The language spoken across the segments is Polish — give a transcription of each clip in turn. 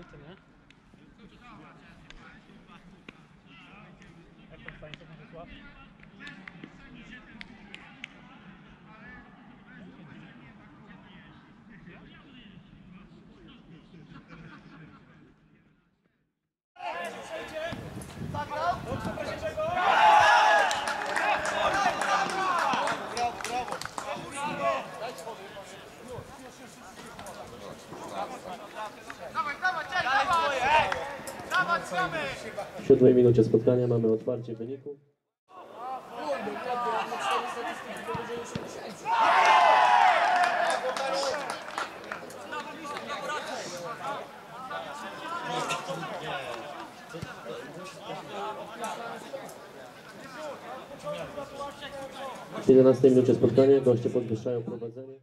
elementy, nie? Jak to stanie sobie wysłać? Brawo! Daj swobody, panie. W siódmej minucie spotkania mamy otwarcie wyniku. W 11 minucie spotkania goście podwyższają prowadzenie.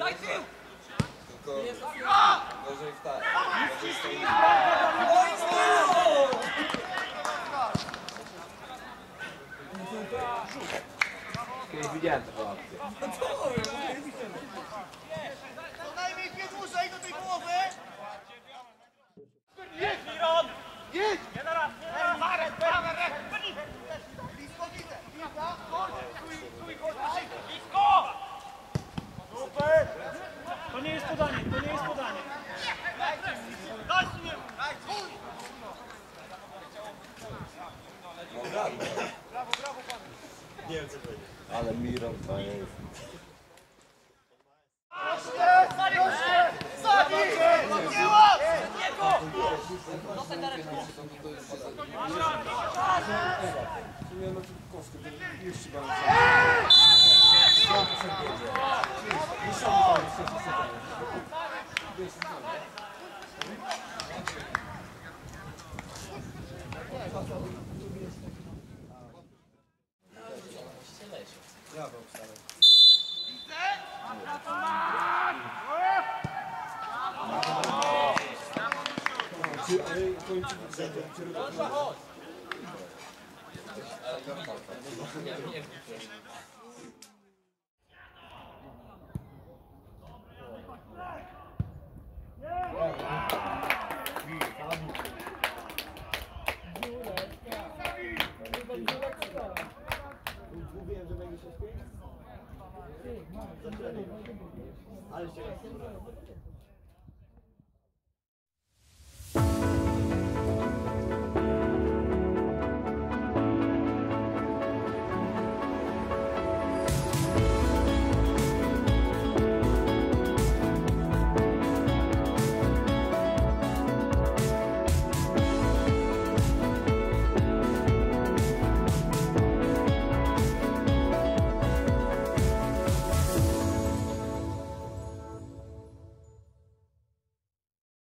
Daj tył, daj To nie jest podanie, to nie jest podanie. Brawo, brawo panu. Nie wiem co powiedzieć. Ale Miron to jest. Kostkę, to jeszcze bardzo. Brawo, wcale. Widzę! Ale powiem ci, że to 아저씨가